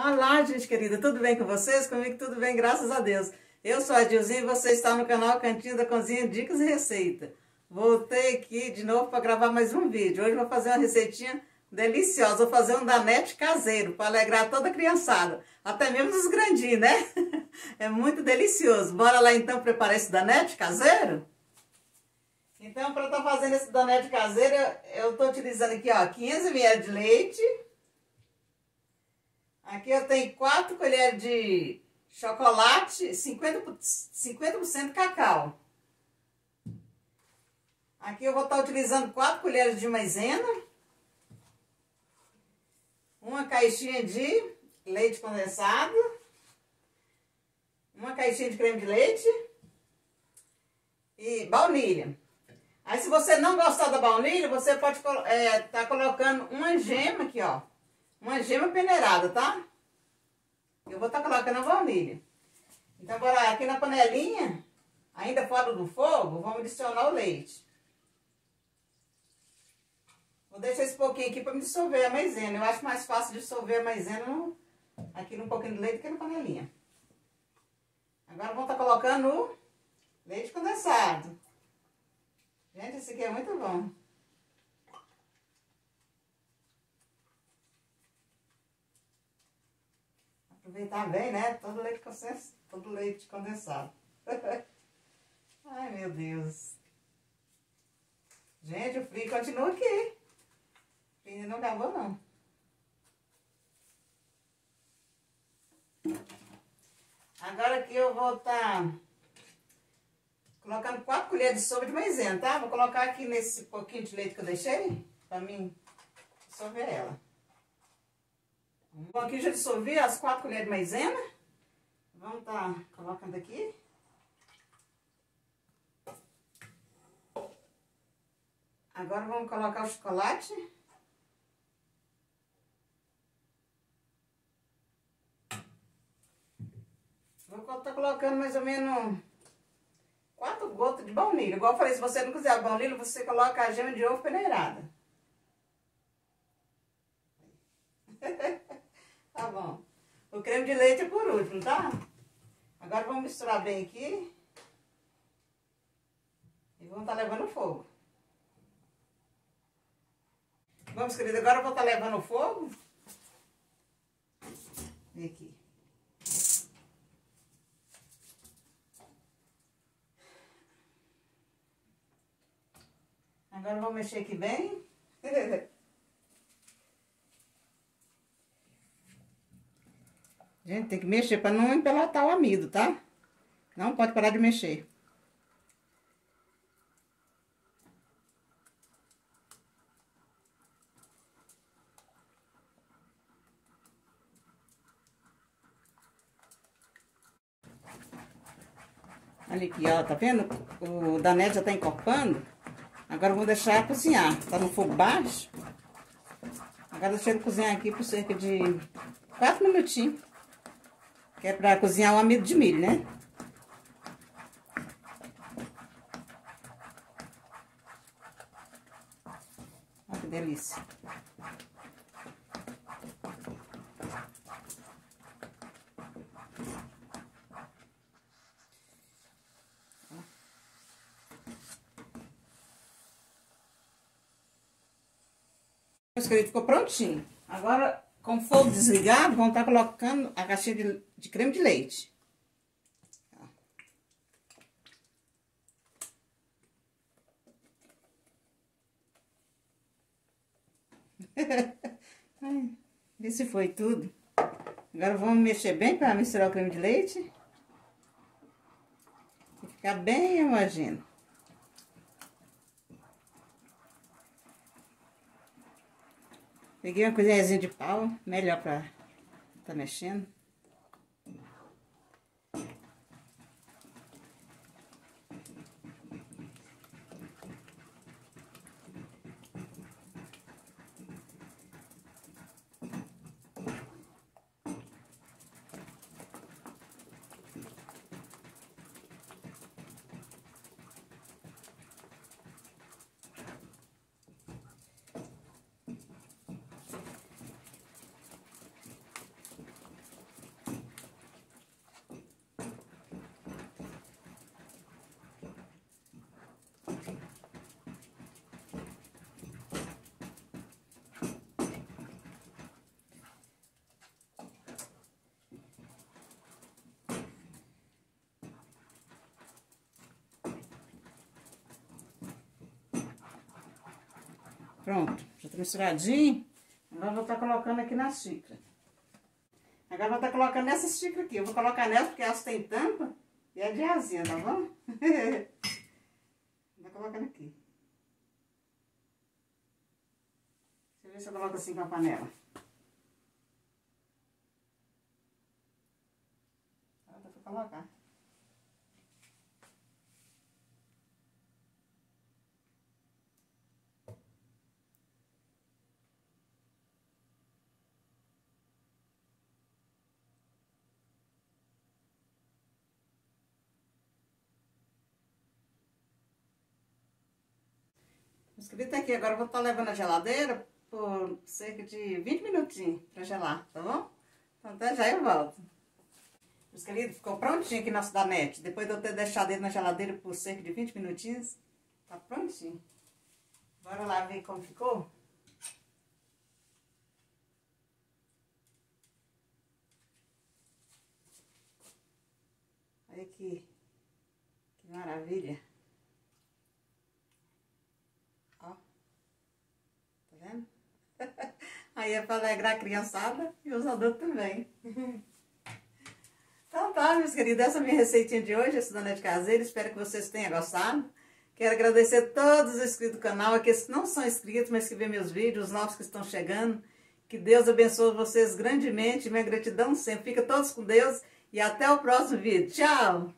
Olá, gente querida, tudo bem com vocês? Comigo tudo bem, graças a Deus. Eu sou a Dilzinha e você está no canal Cantinho da Cozinha Dicas e Receita. Voltei aqui de novo para gravar mais um vídeo. Hoje vou fazer uma receitinha deliciosa. Vou fazer um danete caseiro para alegrar toda a criançada. Até mesmo os grandinhos, né? É muito delicioso. Bora lá então preparar esse danete caseiro? Então, para estar tá fazendo esse danete caseiro, eu estou utilizando aqui, ó, 500 ml de leite. Aqui eu tenho 4 colheres de chocolate, 50%, 50 cacau. Aqui eu vou estar utilizando 4 colheres de maisena. Uma caixinha de leite condensado. Uma caixinha de creme de leite. E baunilha. Aí se você não gostar da baunilha, você pode é, tá colocando uma gema aqui, ó. Uma gema peneirada, tá? Eu vou estar tá colocando a baunilha. Então, bora aqui na panelinha, ainda fora do fogo, vamos adicionar o leite. Vou deixar esse pouquinho aqui para me dissolver a maisena. Eu acho mais fácil dissolver a maisena aqui num pouquinho de leite que na panelinha. Agora vamos estar tá colocando o leite condensado. Gente, esse aqui é muito bom. Aproveitar bem, né? Todo leite, condensado, todo leite condensado. Ai, meu Deus. Gente, o frio continua aqui. O frio ainda não acabou, não. Agora aqui eu vou estar tá colocando quatro colheres de sopa de maisena, tá? Vou colocar aqui nesse pouquinho de leite que eu deixei, pra mim dissolver ela. Bom, aqui já dissolvi as quatro colheres de maisena. Vamos tá colocando aqui. Agora vamos colocar o chocolate. Vou estar tá colocando mais ou menos quatro gotas de baunilha. Igual eu falei, se você não quiser baunilha, você coloca a gema de ovo peneirada. Tá bom. O creme de leite é por último, tá? Agora vamos misturar bem aqui. E vamos estar tá levando fogo. Vamos, querida, agora eu vou estar tá levando fogo. Vem aqui. Agora vamos mexer aqui bem. Gente, tem que mexer para não empelotar o amido, tá? Não pode parar de mexer. Olha aqui, ó, tá vendo? O danete já tá encorpando. Agora eu vou deixar cozinhar. Tá no fogo baixo. Agora deixa ele cozinhar aqui por cerca de 4 minutinhos. Que é pra cozinhar o amido de milho, né? Olha que delícia. Meus queridos, ficou prontinho. Agora, com fogo desligado, vamos estar colocando a caixinha de, de creme de leite. Esse foi tudo. Agora vamos mexer bem para misturar o creme de leite. E ficar bem homogêneo. Peguei uma colherzinha de pau, melhor pra tá mexendo. Pronto. Já tá misturadinho. Agora vou estar tá colocando aqui na xícara. Agora vou estar tá colocando nessa xícara aqui. Eu vou colocar nessa porque elas têm tampa e é de asinha, tá bom? vou colocando aqui. Deixa eu ver se eu coloco assim com a panela. Agora dá pra colocar. Escrito aqui, agora eu vou estar tá levando a geladeira por cerca de 20 minutinhos para gelar, tá bom? Então até já eu volto. Meus queridos, ficou prontinho aqui nosso danete. Depois de eu ter deixado ele na geladeira por cerca de 20 minutinhos, tá prontinho. Bora lá ver como ficou? Olha aqui, que maravilha. Aí é para alegrar a criançada e os adultos também. Então tá, meus queridos, essa é a minha receitinha de hoje, esse donete caseiro. Espero que vocês tenham gostado. Quero agradecer a todos os inscritos do canal, aqueles que não são inscritos, mas que vêem meus vídeos, os novos que estão chegando. Que Deus abençoe vocês grandemente, minha gratidão sempre. Fica todos com Deus e até o próximo vídeo. Tchau!